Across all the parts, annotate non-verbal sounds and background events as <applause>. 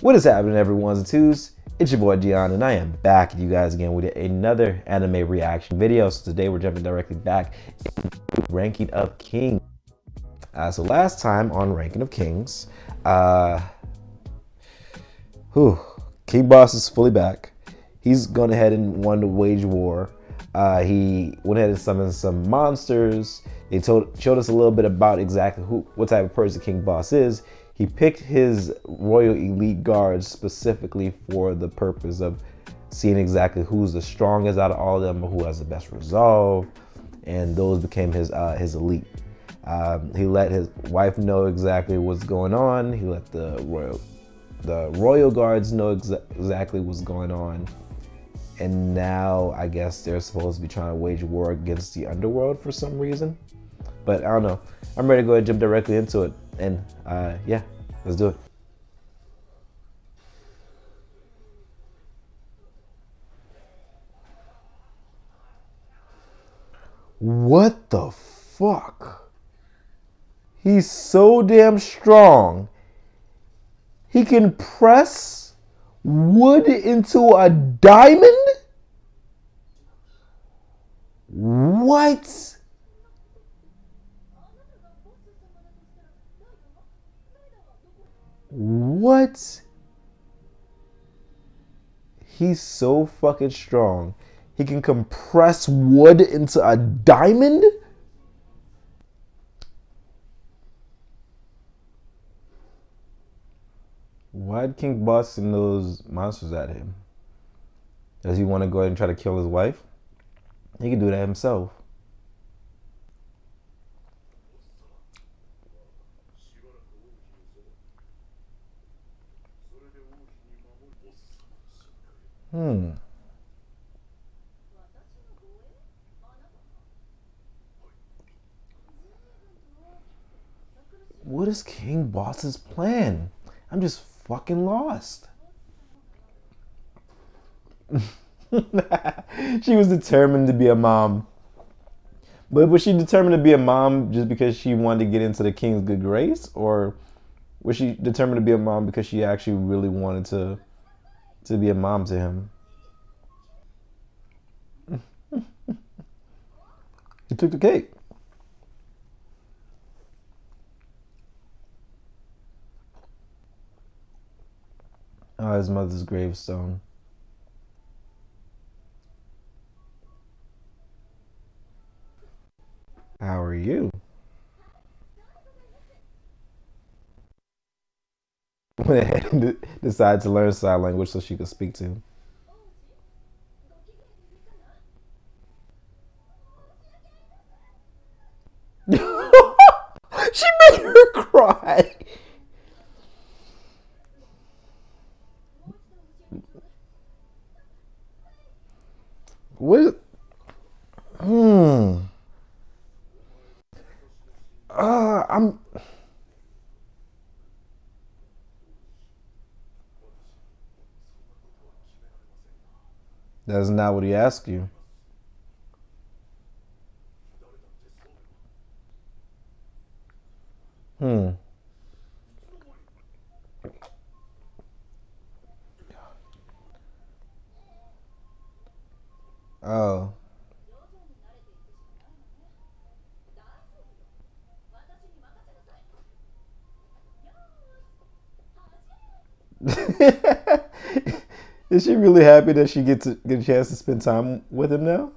What is happening, everyone's and twos? It's your boy Dion, and I am back with you guys again with another anime reaction video. So today we're jumping directly back into Ranking of Kings. Uh, so last time on Ranking of Kings, uh, whew, King Bosse is fully back. He's gone ahead and won the wage war. Uh, he went ahead and summoned some monsters. He told showed us a little bit about exactly who what type of person King Bosse is. He picked his royal elite guards specifically for the purpose of seeing exactly who's the strongest out of all of them, who has the best resolve, and those became his uh, his elite. Um, he let his wife know exactly what's going on. He let the royal the royal guards know exa exactly what's going on. And now I guess they're supposed to be trying to wage war against the underworld for some reason. But I don't know. I'm ready to go ahead and jump directly into it. And uh, yeah, let's do it. What the fuck? He's so damn strong. He can press wood into a diamond? What? What? He's so fucking strong. He can compress wood into a diamond? Why'd King Bosse send those monsters at him? Does he want to go ahead and try to kill his wife? He can do that himself. Hmm. What is King Bosse's plan? I'm just fucking lost. <laughs> <laughs> she was determined to be a mom. But was she determined to be a mom just because she wanted to get into the king's good grace? Or was she determined to be a mom because she actually really wanted to to be a mom to him? <laughs> he took the cake. Oh, his mother's gravestone. How are you? <laughs> Went ahead and decided to learn sign language so she could speak to him. <laughs> she made her cry. What? Hmm. Uh, I'm. That's not what he asked you. Hmm. Oh. <laughs> Is she really happy that she gets to get a chance to spend time with him now?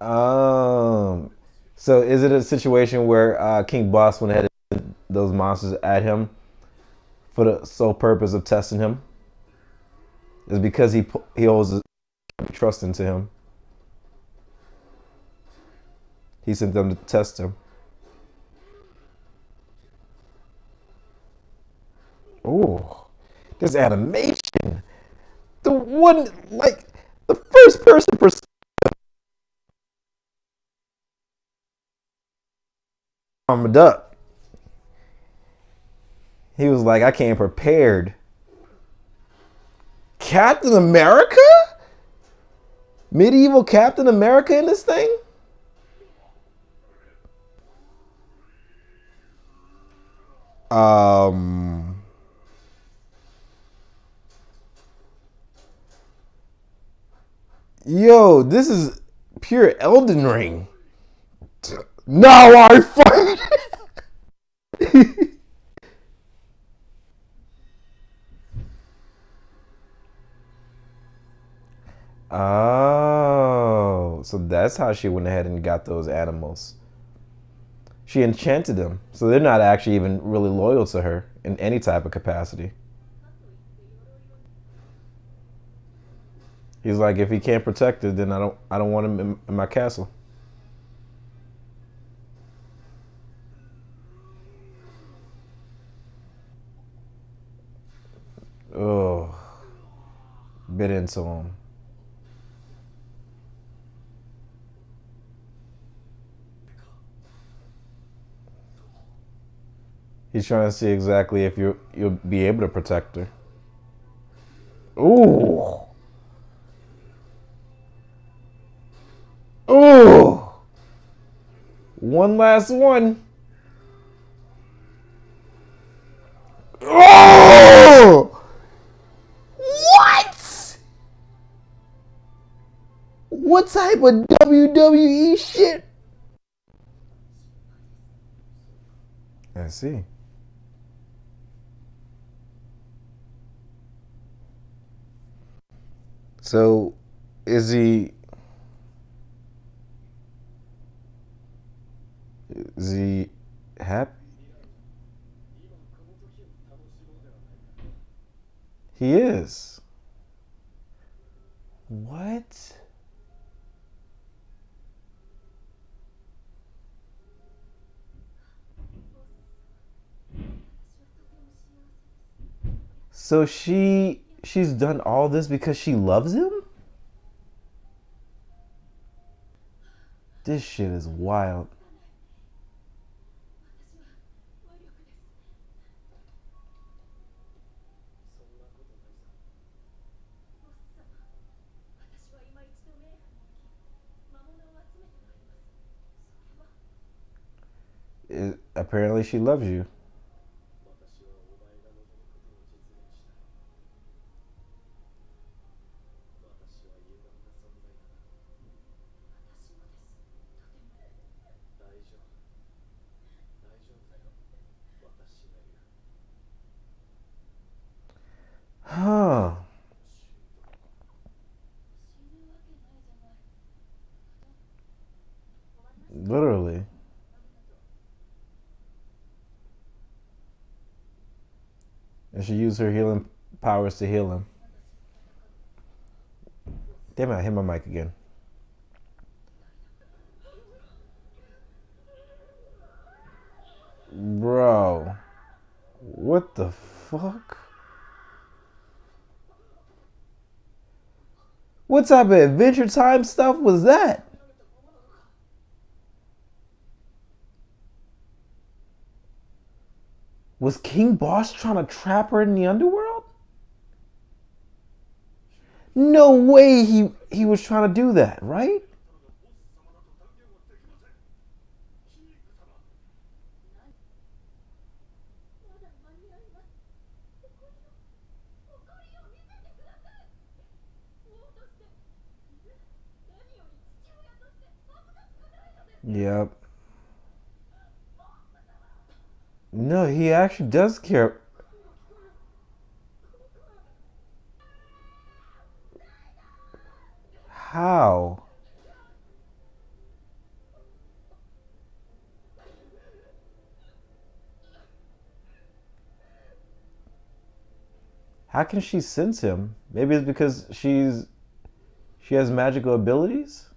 Um, so is it a situation where uh, King Bosse went ahead and those monsters at him for the sole purpose of testing him? Is because he he owes trust into him. He sent them to test him. Oh, this animation. The one, like, the first person perspective. Armored up. He was like, I came prepared. Captain America? Medieval Captain America in this thing? Um. Yo, this is pure Elden Ring. Now I fight. <laughs> oh, so that's how she went ahead and got those animals. She enchanted them, so they're not actually even really loyal to her in any type of capacity. He's like, if he can't protect her, then I don't, I don't want him in, in my castle. Oh, bit into him. He's trying to see exactly if you you'll be able to protect her. Ooh. One last one. Oh! What? What type of WWE shit? I see. So, is he is he happy? He is. What? So she she's done all this because she loves him? This shit is wild. Apparently she loves you. Literally. And she used her healing powers to heal him. Damn it, I hit my mic again. Bro. What the fuck? What type of Adventure Time stuff was that? Was King Bosse trying to trap her in the underworld? No way he he was trying to do that, right? Yep. No, he actually does care. How? How can she sense him? Maybe it's because she's she has magical abilities?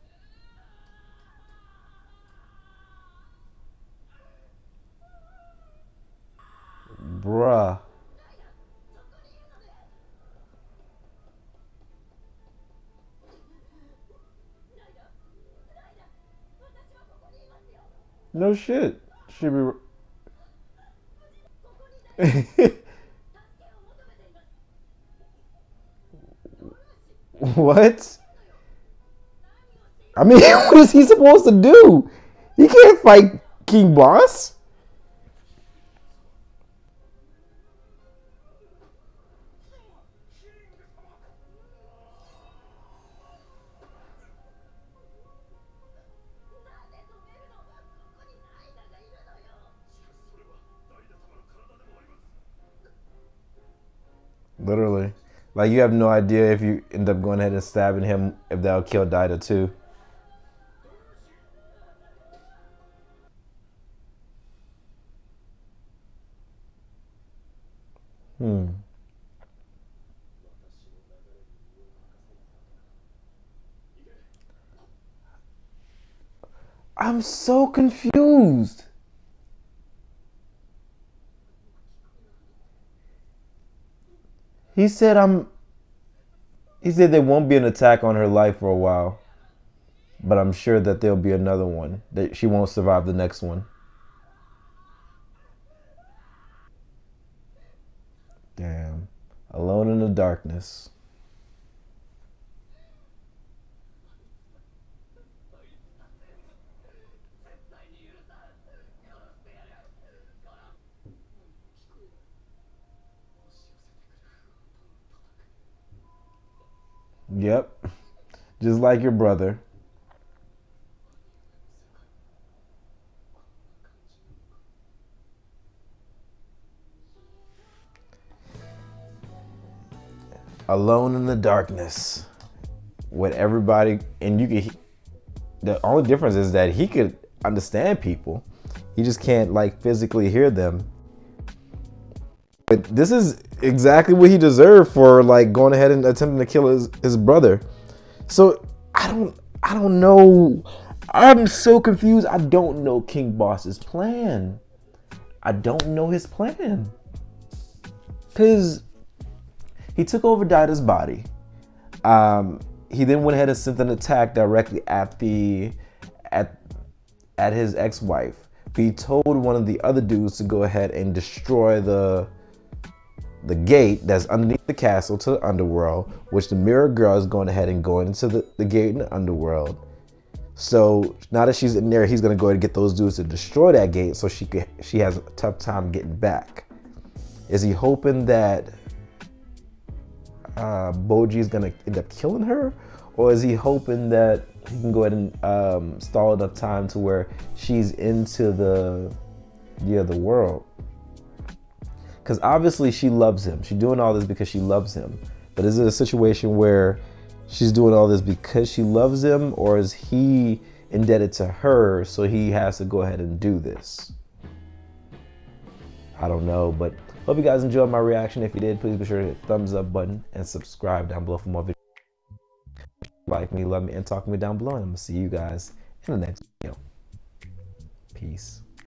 No shit. Should be. <laughs> what? I mean, <laughs> what is he supposed to do? He can't fight King Bosse. Literally. Like you have no idea if you end up going ahead and stabbing him if that'll kill Daida too. Hmm. I'm so confused. He said I'm he said there won't be an attack on her life for a while. But I'm sure that there'll be another one. That she won't survive the next one. Damn. Alone in the darkness. Yep. Just like your brother. Alone in the darkness with everybody and you could the only difference is that he could understand people. He just can't like physically hear them. But this is exactly what he deserved for like going ahead and attempting to kill his, his brother. So I don't I don't know. I'm so confused. I don't know King Bosse's plan. I don't know his plan. Cause he took over Daida's body. Um, he then went ahead and sent an attack directly at the at at his ex-wife. He told one of the other dudes to go ahead and destroy the the gate that's underneath the castle to the underworld, which the mirror girl is going ahead and going into the, the gate in the underworld. So now that she's in there, he's gonna go ahead and get those dudes to destroy that gate so she could, she has a tough time getting back. Is he hoping that uh, is gonna end up killing her? Or is he hoping that he can go ahead and um, stall enough time to where she's into the yeah the world? Because obviously she loves him. She's doing all this because she loves him. But is it a situation where she's doing all this because she loves him, or is he indebted to her so he has to go ahead and do this? I don't know, but hope you guys enjoyed my reaction. If you did, please be sure to hit thumbs up button and subscribe down below for more videos. Like me, love me, and talk to me down below. And I'm gonna see you guys in the next video. Peace.